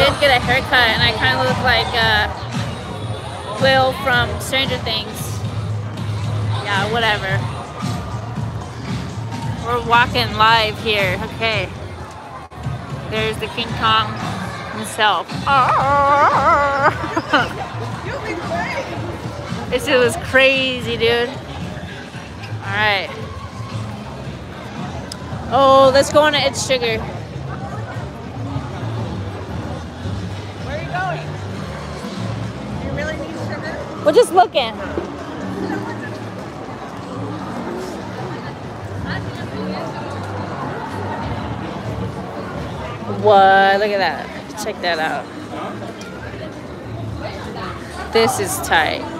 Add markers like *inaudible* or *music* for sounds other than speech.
did get a haircut and I kind of look like uh, Will from Stranger Things. Yeah, whatever. We're walking live here. Okay. There's the King Kong himself. *laughs* this shit was crazy, dude. Alright. Oh, let's go on to It's Sugar. We're just looking. What? Look at that. Check that out. This is tight.